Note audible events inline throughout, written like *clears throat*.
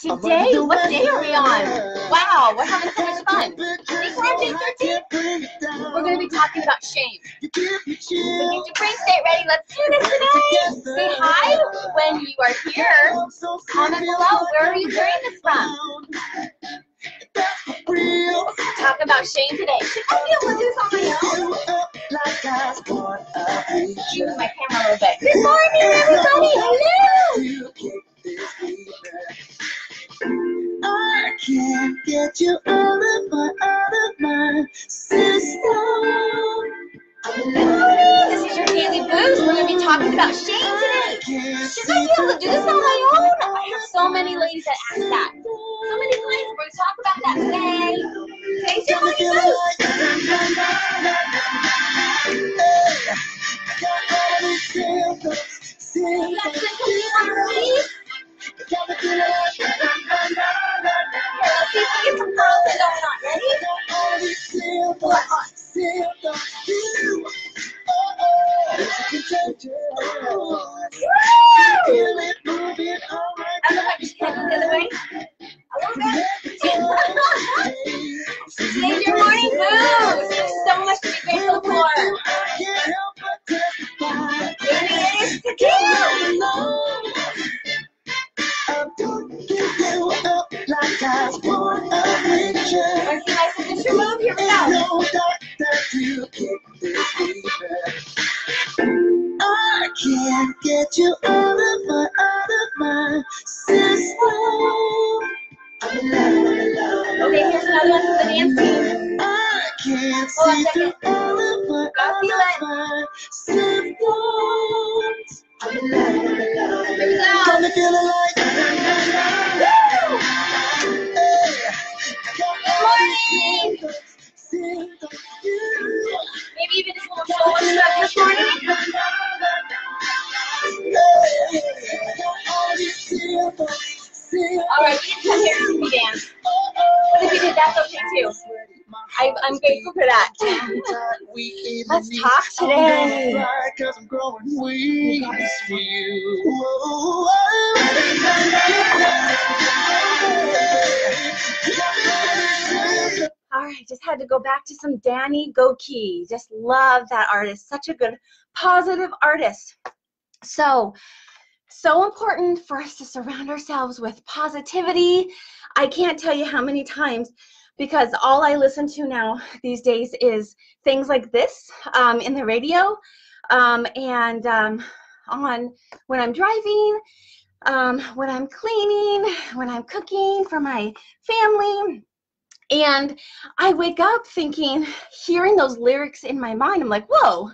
Today, what day are we on? Wow, we're having so much fun. We're going to be talking about shame. So get your brain state ready. Let's do this today. Say hi when you are here. Comment below. Where are you hearing this from? Talk about shame today. Should I be able to do this on my own? Use my camera a little bit. Good morning, everybody. Hello. I can't get you out of my, out of my system. This is your daily boost. We're going to be talking about shame today. Should I be able to do this on my own? I have so many ladies that ask that. So many ladies. We're going to talk about that today. Today's your morning boost. Too. I, I'm grateful for that. Let's talk today. Cause I'm growing weak for you. All right, just had to go back to some Danny Gokey. Just love that artist. Such a good, positive artist. So, so important for us to surround ourselves with positivity. I can't tell you how many times because all I listen to now these days is things like this um, in the radio um, and um, on when I'm driving, um, when I'm cleaning, when I'm cooking for my family. And I wake up thinking, hearing those lyrics in my mind, I'm like, whoa,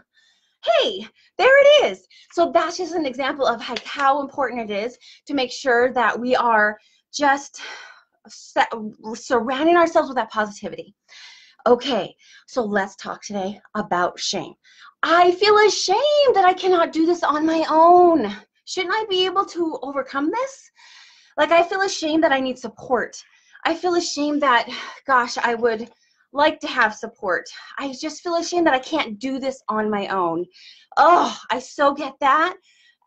hey, there it is. So that's just an example of how important it is to make sure that we are just surrounding ourselves with that positivity. Okay, so let's talk today about shame. I feel ashamed that I cannot do this on my own. Shouldn't I be able to overcome this? Like, I feel ashamed that I need support. I feel ashamed that, gosh, I would like to have support. I just feel ashamed that I can't do this on my own. Oh, I so get that.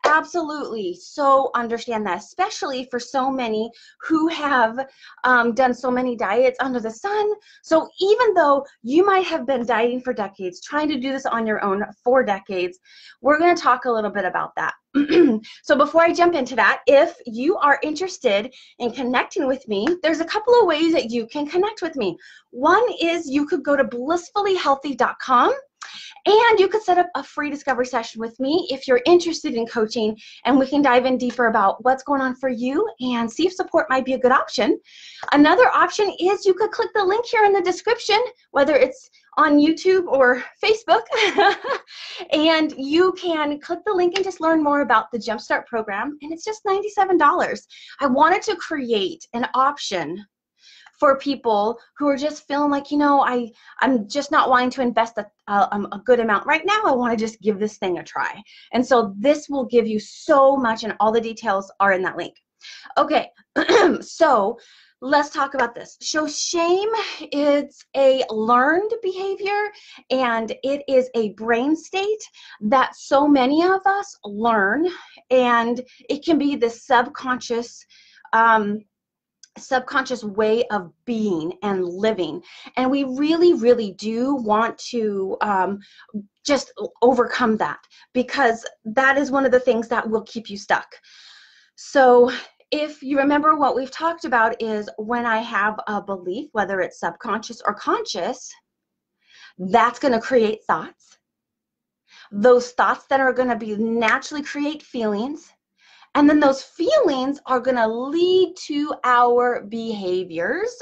Absolutely. So understand that, especially for so many who have um, done so many diets under the sun. So even though you might have been dieting for decades, trying to do this on your own for decades, we're going to talk a little bit about that. *clears throat* so before I jump into that, if you are interested in connecting with me, there's a couple of ways that you can connect with me. One is you could go to blissfullyhealthy.com and you could set up a free discovery session with me if you're interested in coaching, and we can dive in deeper about what's going on for you and see if support might be a good option. Another option is you could click the link here in the description, whether it's on YouTube or Facebook, *laughs* and you can click the link and just learn more about the Jumpstart program, and it's just $97. I wanted to create an option for people who are just feeling like you know I I'm just not wanting to invest a, a, um, a good amount right now. I want to just give this thing a try, and so this will give you so much, and all the details are in that link. Okay, *clears throat* so let's talk about this. So shame is a learned behavior, and it is a brain state that so many of us learn, and it can be the subconscious. Um, subconscious way of being and living. And we really, really do want to um, just overcome that because that is one of the things that will keep you stuck. So, if you remember what we've talked about is when I have a belief, whether it's subconscious or conscious, that's going to create thoughts. Those thoughts that are going to be naturally create feelings and then those feelings are going to lead to our behaviors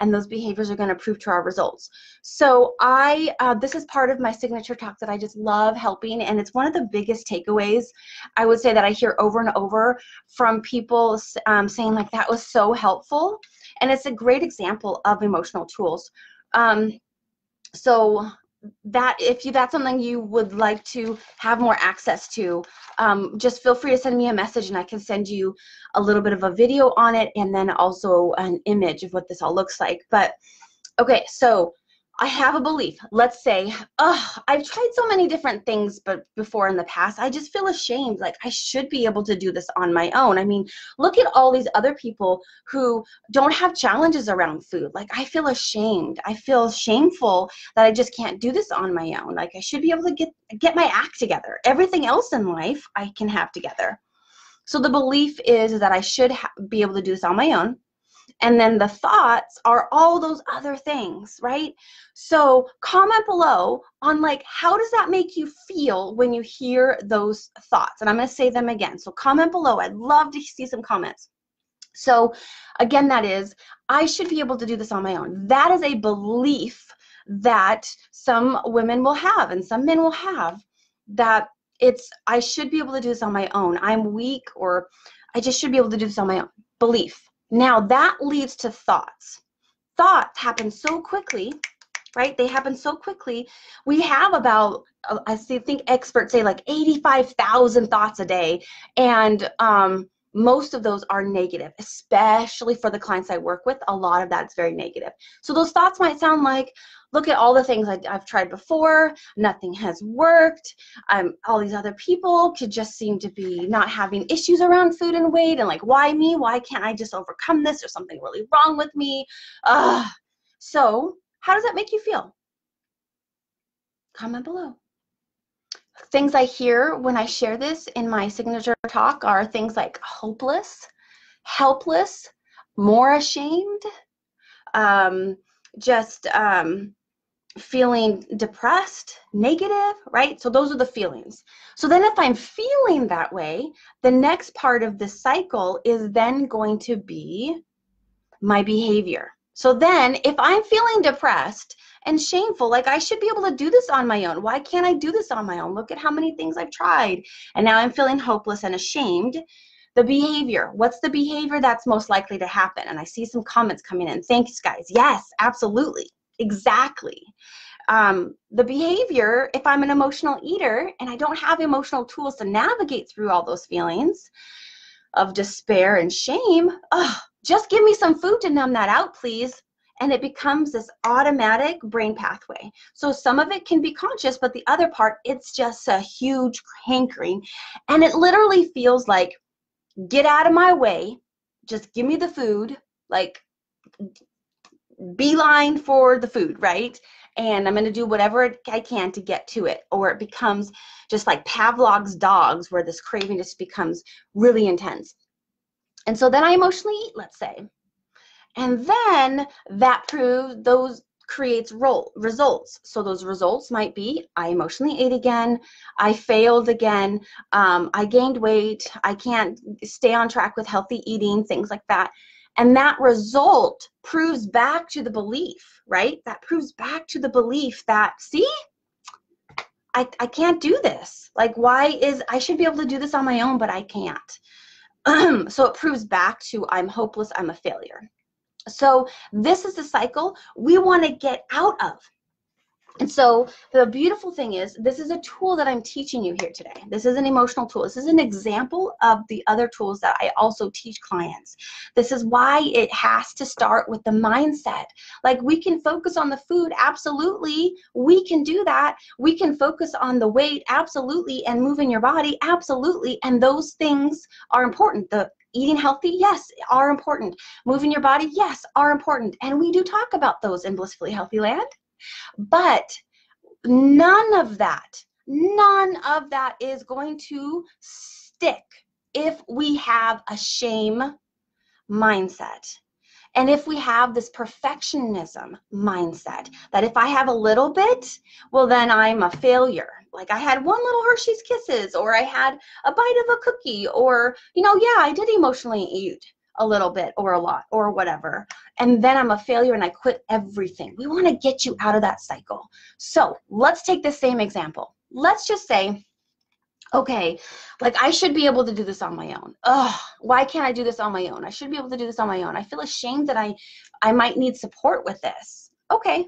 and those behaviors are going to prove to our results. So I, uh, this is part of my signature talk that I just love helping, and it's one of the biggest takeaways I would say that I hear over and over from people um, saying like that was so helpful, and it's a great example of emotional tools. Um, so that if you that's something you would like to have more access to um, just feel free to send me a message and i can send you a little bit of a video on it and then also an image of what this all looks like. But okay so I have a belief. Let's say, oh, I've tried so many different things but before in the past. I just feel ashamed. Like I should be able to do this on my own. I mean, look at all these other people who don't have challenges around food. Like I feel ashamed. I feel shameful that I just can't do this on my own. Like I should be able to get get my act together. Everything else in life I can have together. So the belief is that I should be able to do this on my own and then the thoughts are all those other things right? So comment below on like how does that make you feel when you hear those thoughts? And i'm going to say them again. So comment below. I'd love to see some comments. So again that is i should be able to do this on my own. That is a belief that some women will have and some men will have that it's i should be able to do this on my own. I'm weak or i just should be able to do this on my own. Belief now that leads to thoughts. Thoughts happen so quickly, right? They happen so quickly. We have about, uh, I think experts say like 85,000 thoughts a day. And um, most of those are negative, especially for the clients I work with. A lot of that's very negative. So those thoughts might sound like, look at all the things I, have tried before, nothing has worked. Um, all these other people could just seem to be not having issues around food and weight, and like, why me? Why can't I just overcome this? There's something really wrong with me. Uh, so, how does that make you feel? Comment below things I hear when I share this in my signature talk are things like hopeless, helpless, more ashamed, um, just um, feeling depressed, negative, right? So those are the feelings. So then if I'm feeling that way, the next part of the cycle is then going to be my behavior. So then if I'm feeling depressed, and shameful. Like I should be able to do this on my own. Why can't I do this on my own? Look at how many things I've tried. And now I'm feeling hopeless and ashamed. The behavior. What's the behavior that's most likely to happen? And I see some comments coming in. Thanks, guys. Yes, absolutely. Exactly. Um, the behavior, if I'm an emotional eater and I don't have emotional tools to navigate through all those feelings of despair and shame, oh, just give me some food to numb that out, please and it becomes this automatic brain pathway. So some of it can be conscious, but the other part, it's just a huge hankering. And it literally feels like, get out of my way, just give me the food, like beeline for the food, right? And I'm going to do whatever I can to get to it. Or it becomes just like Pavlov's dogs, where this craving just becomes really intense. And so then I emotionally eat, let's say. And then that proves those creates role, results. So those results might be I emotionally ate again, I failed again, um, I gained weight, I can't stay on track with healthy eating, things like that. And that result proves back to the belief, right? That proves back to the belief that, see, I, I can't do this. Like, why is I should be able to do this on my own, but I can't. *clears throat* so it proves back to I'm hopeless, I'm a failure. So this is the cycle we want to get out of. And so the beautiful thing is this is a tool that I'm teaching you here today. This is an emotional tool. This is an example of the other tools that I also teach clients. This is why it has to start with the mindset. Like we can focus on the food, absolutely. We can do that. We can focus on the weight, absolutely, and moving your body, absolutely. And those things are important. The Eating healthy, yes, are important. Moving your body, yes, are important. And we do talk about those in Blissfully Healthy Land. But none of that, none of that is going to stick if we have a shame mindset. And if we have this perfectionism mindset that if I have a little bit, well, then I'm a failure. Like I had one little Hershey's Kisses, or I had a bite of a cookie, or, you know, yeah, I did emotionally eat a little bit or a lot or whatever. And then I'm a failure and I quit everything. We want to get you out of that cycle. So let's take the same example. Let's just say okay, like I should be able to do this on my own. Ugh, why can't I do this on my own? I should be able to do this on my own. I feel ashamed that I, I might need support with this. Okay,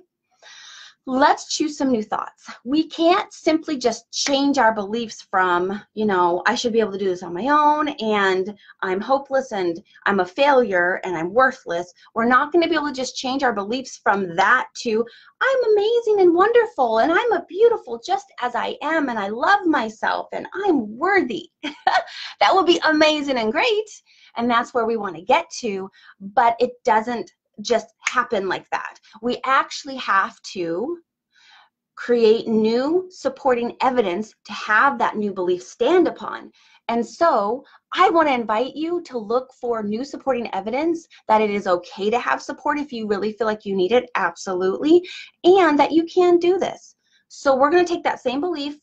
let's choose some new thoughts. We can't simply just change our beliefs from, you know, I should be able to do this on my own and I'm hopeless and I'm a failure and I'm worthless. We're not going to be able to just change our beliefs from that to I'm amazing and wonderful and I'm a beautiful just as I am and I love myself and I'm worthy. *laughs* that would be amazing and great. And that's where we want to get to, but it doesn't just happen like that. We actually have to create new supporting evidence to have that new belief stand upon. And so I want to invite you to look for new supporting evidence that it is okay to have support if you really feel like you need it, absolutely, and that you can do this. So we're going to take that same belief.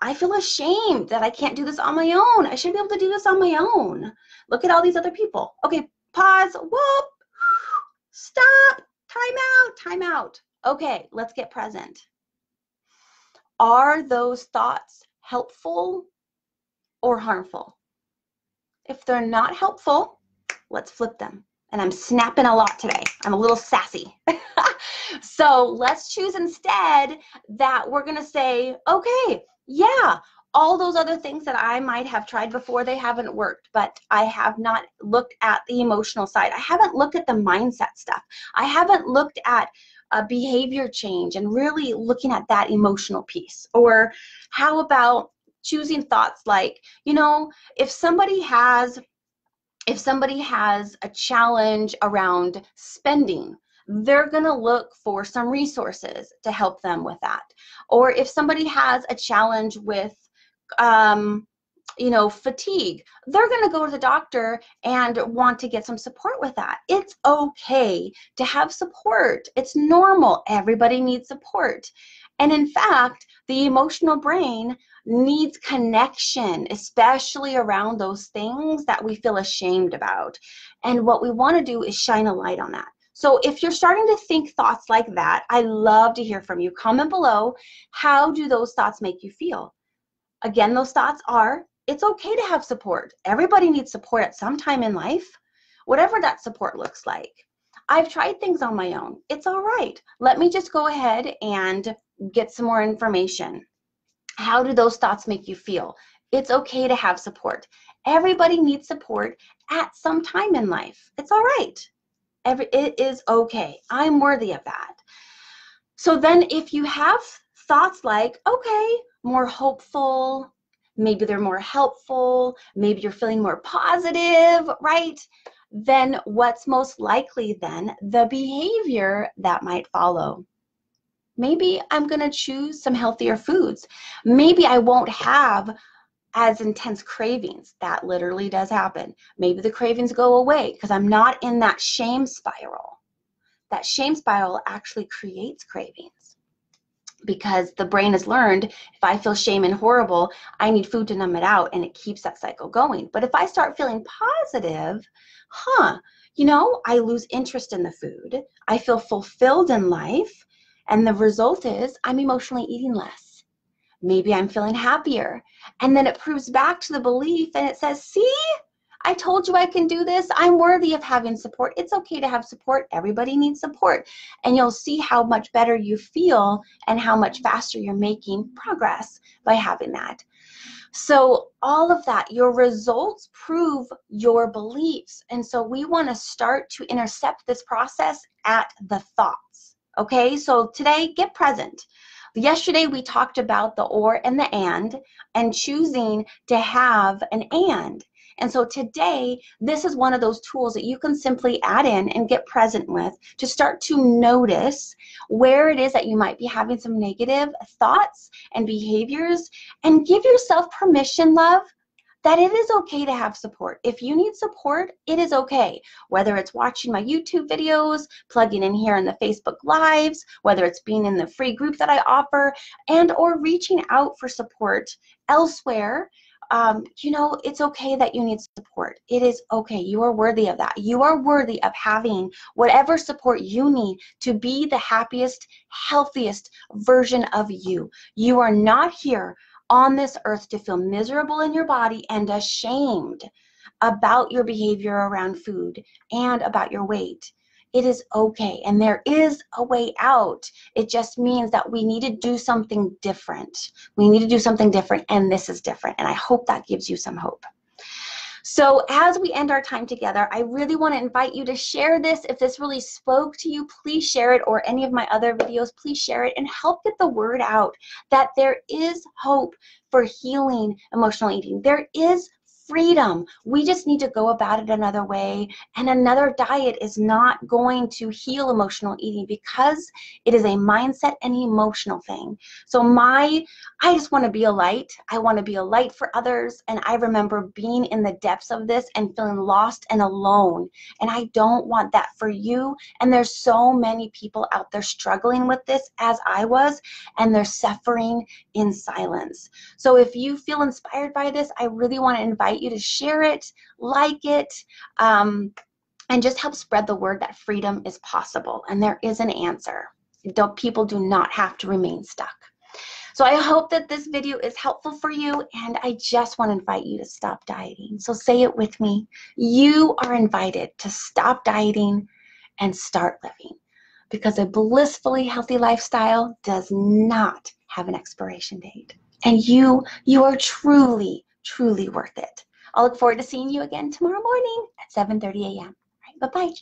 I feel ashamed that I can't do this on my own. I should be able to do this on my own. Look at all these other people. Okay, pause. Whoop. Stop. Time out. Time out. Okay, let's get present. Are those thoughts helpful or harmful? If they're not helpful, let's flip them. And I'm snapping a lot today. I'm a little sassy. *laughs* so let's choose instead that we're going to say, okay, yeah, all those other things that I might have tried before, they haven't worked, but I have not looked at the emotional side. I haven't looked at the mindset stuff. I haven't looked at a behavior change and really looking at that emotional piece. Or how about choosing thoughts like, you know, if somebody has if somebody has a challenge around spending, they're going to look for some resources to help them with that. Or if somebody has a challenge with um, you know, fatigue, they're going to go to the doctor and want to get some support with that. It's okay to have support. It's normal. Everybody needs support. And in fact, the emotional brain needs connection, especially around those things that we feel ashamed about. And what we want to do is shine a light on that. So if you're starting to think thoughts like that, I love to hear from you. Comment below. How do those thoughts make you feel? Again, those thoughts are it's okay to have support. Everybody needs support at some time in life, whatever that support looks like. I've tried things on my own. It's all right. Let me just go ahead and get some more information. How do those thoughts make you feel? It's okay to have support. Everybody needs support at some time in life. It's all right. Every, it is okay. I'm worthy of that. So then if you have thoughts like, okay, more hopeful, maybe they're more helpful, maybe you're feeling more positive, right? Then what's most likely then? The behavior that might follow. Maybe I'm going to choose some healthier foods. Maybe I won't have as intense cravings. That literally does happen. Maybe the cravings go away because I'm not in that shame spiral. That shame spiral actually creates cravings because the brain has learned if I feel shame and horrible, I need food to numb it out and it keeps that cycle going. But if I start feeling positive, huh, you know, I lose interest in the food, I feel fulfilled in life, and the result is I'm emotionally eating less. Maybe I'm feeling happier. And then it proves back to the belief and it says, see, I told you I can do this. I'm worthy of having support. It's okay to have support. Everybody needs support. And you'll see how much better you feel and how much faster you're making progress by having that. So, all of that, your results prove your beliefs. And so, we want to start to intercept this process at the thoughts. Okay, so today, get present. Yesterday, we talked about the or and the and, and choosing to have an and. And so today, this is one of those tools that you can simply add in and get present with to start to notice where it is that you might be having some negative thoughts and behaviors and give yourself permission, love, that it is okay to have support. If you need support, it is okay. Whether it's watching my YouTube videos, plugging in here in the Facebook Lives, whether it's being in the free group that I offer, and or reaching out for support elsewhere um, you know, it's okay that you need support. It is okay. You are worthy of that. You are worthy of having whatever support you need to be the happiest, healthiest version of you. You are not here on this earth to feel miserable in your body and ashamed about your behavior around food and about your weight. It is okay. And there is a way out. It just means that we need to do something different. We need to do something different, and this is different. And I hope that gives you some hope. So as we end our time together, I really want to invite you to share this. If this really spoke to you, please share it or any of my other videos, please share it and help get the word out that there is hope for healing emotional eating. There is freedom. We just need to go about it another way. And another diet is not going to heal emotional eating because it is a mindset and emotional thing. So my, I just want to be a light. I want to be a light for others. And I remember being in the depths of this and feeling lost and alone. And I don't want that for you. And there's so many people out there struggling with this as I was, and they're suffering in silence. So if you feel inspired by this, I really want to invite invite you to share it, like it, um, and just help spread the word that freedom is possible and there is an answer. Don't, people do not have to remain stuck. So I hope that this video is helpful for you and I just want to invite you to stop dieting. So say it with me. You are invited to stop dieting and start living because a blissfully healthy lifestyle does not have an expiration date. And you, you are truly, truly worth it. I'll look forward to seeing you again tomorrow morning at 7.30 a.m. Right, bye-bye.